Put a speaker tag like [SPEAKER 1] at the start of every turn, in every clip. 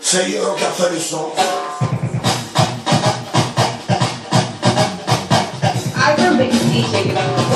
[SPEAKER 1] Senhor, que a
[SPEAKER 2] song. I remember DJ,
[SPEAKER 1] you know.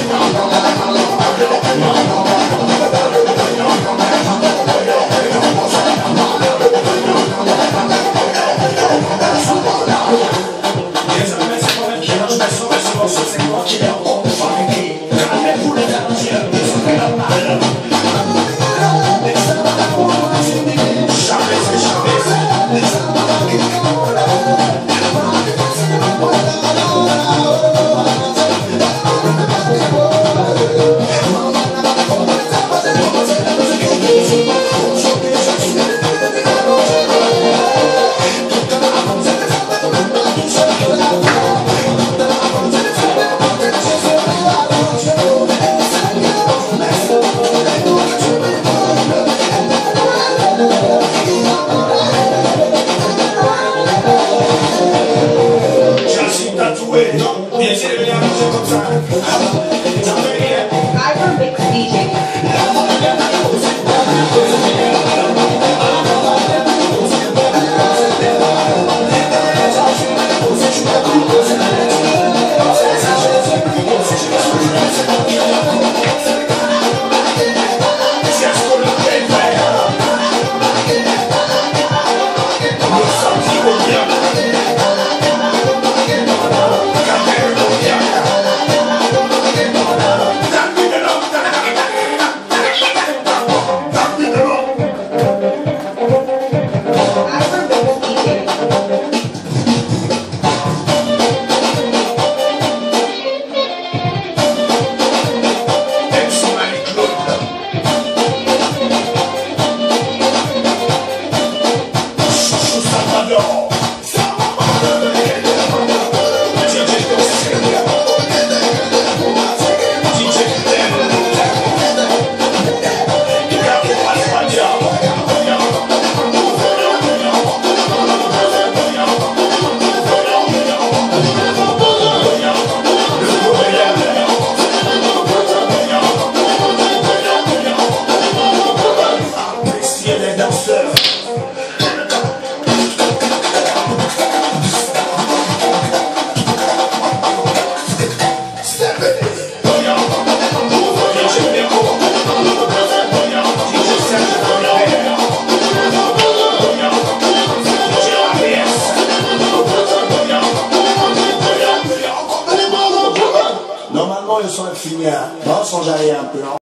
[SPEAKER 1] suis tatoué. Bien sûr, il y a un jeu comme ça.
[SPEAKER 2] I'm a big DJ.
[SPEAKER 1] je sens finir. Non, un peu. Hein.